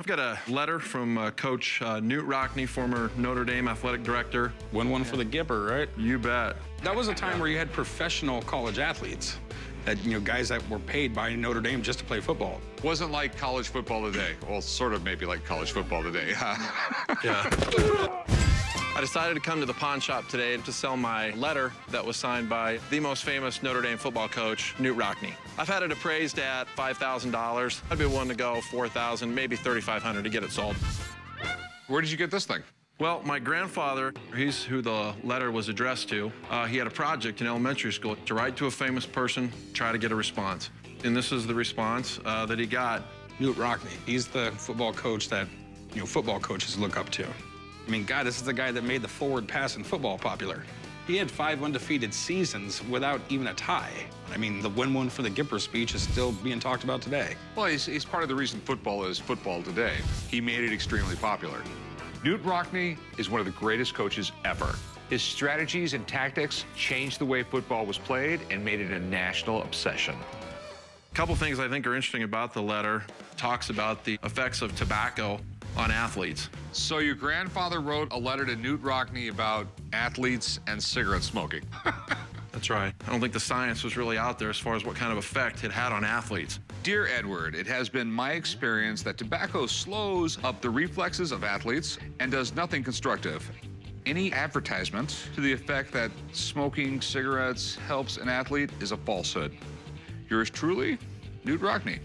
I've got a letter from uh, Coach uh, Knute Rockne, former Notre Dame athletic director. Win one for the Gipper, right? You bet. That was a time where you had professional college athletes, that you know, guys that were paid by Notre Dame just to play football. Wasn't like college football today. Well, sort of maybe like college football today. yeah. I decided to come to the pawn shop today to sell my letter that was signed by the most famous Notre Dame football coach, Knute Rockne. I've had it appraised at $5,000. I'd be willing to go 4000 maybe 3500 to get it sold. Where did you get this thing? Well, my grandfather, he's who the letter was addressed to, uh, he had a project in elementary school to write to a famous person, try to get a response. And this is the response uh, that he got. Knute Rockne, he's the football coach that, you know, football coaches look up to. I mean, God, this is the guy that made the forward pass in football popular. He had five undefeated seasons without even a tie. I mean, the win one for the Gipper speech is still being talked about today. Well, he's, he's part of the reason football is football today. He made it extremely popular. Knute Rockne is one of the greatest coaches ever. His strategies and tactics changed the way football was played and made it a national obsession. A couple things I think are interesting about the letter talks about the effects of tobacco on athletes. So your grandfather wrote a letter to Knute Rockne about athletes and cigarette smoking. That's right. I don't think the science was really out there as far as what kind of effect it had on athletes. Dear Edward, it has been my experience that tobacco slows up the reflexes of athletes and does nothing constructive. Any advertisement to the effect that smoking cigarettes helps an athlete is a falsehood. Yours truly, Knute Rockne.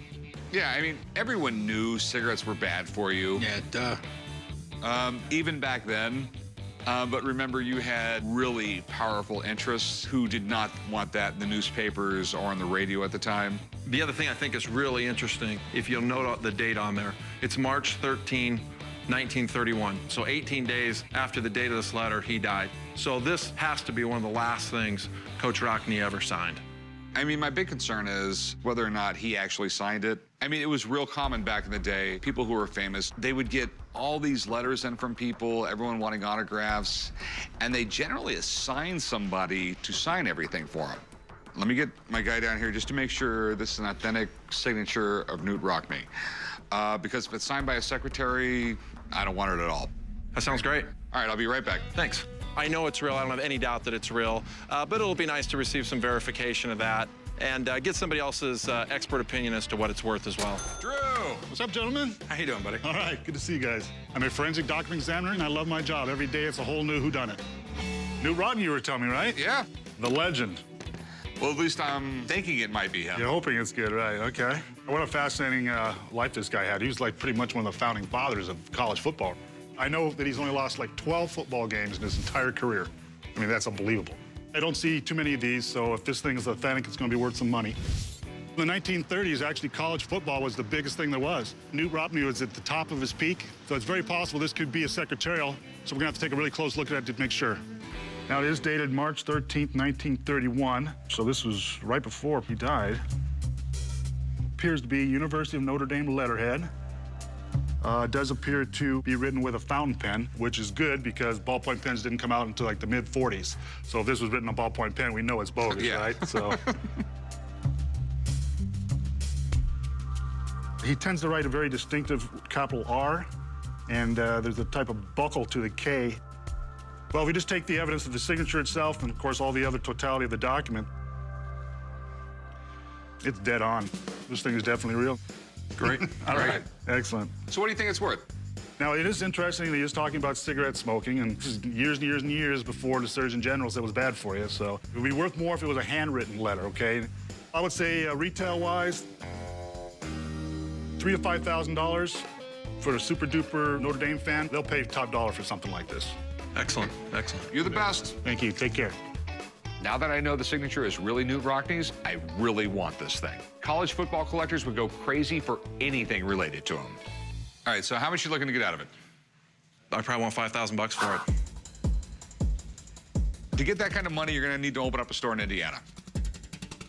Yeah, I mean, everyone knew cigarettes were bad for you. Yeah, duh. Um, even back then. Uh, but remember, you had really powerful interests who did not want that in the newspapers or on the radio at the time. The other thing I think is really interesting, if you'll note the date on there, it's March 13, 1931. So 18 days after the date of this letter, he died. So this has to be one of the last things Coach Rockne ever signed. I mean, my big concern is whether or not he actually signed it. I mean, it was real common back in the day. People who were famous, they would get all these letters in from people, everyone wanting autographs, and they generally assign somebody to sign everything for them. Let me get my guy down here just to make sure this is an authentic signature of Knute Rockne. Uh, because if it's signed by a secretary, I don't want it at all. That sounds great. All right, I'll be right back. Thanks. I know it's real. I don't have any doubt that it's real. Uh, but it'll be nice to receive some verification of that and uh, get somebody else's uh, expert opinion as to what it's worth as well. Drew! What's up, gentlemen? How you doing, buddy? All right, good to see you guys. I'm a forensic document examiner, and I love my job. Every day it's a whole new whodunit. Knute Rockne, you were telling me, right? Yeah. The legend. Well, at least I'm thinking it might be him. You're hoping it's good, right? Okay. What a fascinating uh, life this guy had. He was like pretty much one of the founding fathers of college football. I know that he's only lost like 12 football games in his entire career. I mean, that's unbelievable. I don't see too many of these, so if this thing is authentic, it's going to be worth some money. In the 1930s, actually, college football was the biggest thing there was. Knute Rockne was at the top of his peak, so it's very possible this could be a secretarial, so we're going to have to take a really close look at it to make sure. Now, it is dated March 13th, 1931, so this was right before he died. Appears to be University of Notre Dame letterhead. Uh, does appear to be written with a fountain pen, which is good because ballpoint pens didn't come out until like the mid 40s. So if this was written on ballpoint pen, we know it's bogus, Yeah. right? So he tends to write a very distinctive capital R, and uh, there's a type of buckle to the K. Well, if we just take the evidence of the signature itself, and of course all the other totality of the document, it's dead on. This thing is definitely real. Great. All right. Excellent. So what do you think it's worth? Now, it is interesting that he is talking about cigarette smoking, and this is years and years and years before the Surgeon General said it was bad for you. So it would be worth more if it was a handwritten letter, okay? I would say uh, retail-wise, three to five thousand dollars for a super duper Notre Dame fan. They'll pay top dollar for something like this. Excellent. Excellent. You're the best. Thank you. Take care. Now that I know the signature is really Knute Rockne's, I really want this thing. College football collectors would go crazy for anything related to him. All right, so how much you looking to get out of it? I probably want 5000 bucks for it. To get that kind of money, you're gonna need to open up a store in Indiana.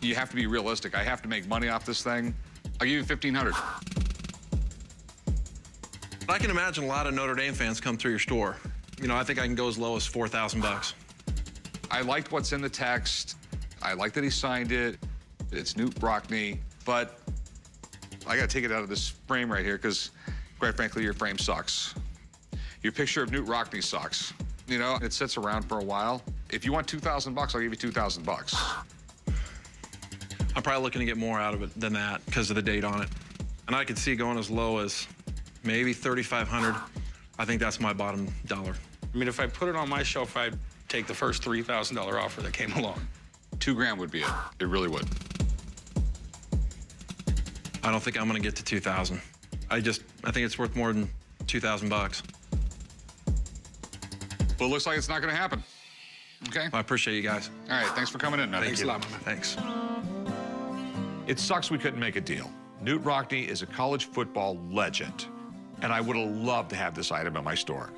You have to be realistic. I have to make money off this thing. I'll give you 1500 I can imagine a lot of Notre Dame fans come through your store. You know, I think I can go as low as 4000 bucks. I liked what's in the text. I like that he signed it. It's Knute Rockne, but I gotta take it out of this frame right here because Quite frankly, your frame sucks. Your picture of Knute Rockne sucks. You know, it sits around for a while. If you want 2,000 bucks, I'll give you 2,000 bucks. I'm probably looking to get more out of it than that because of the date on it. And I could see going as low as maybe 3,500. I think that's my bottom dollar. I mean, if I put it on my shelf, I'd take the first $3,000 offer that came along. Two grand would be it. It really would. I don't think I'm going to get to 2,000. I just, I think it's worth more than 2,000 bucks. But it looks like it's not going to happen. Okay? I appreciate you guys. All right. Thanks for coming in. Thanks a lot. Thanks. It sucks we couldn't make a deal. Knute Rockne is a college football legend, and I would have loved to have this item in my store.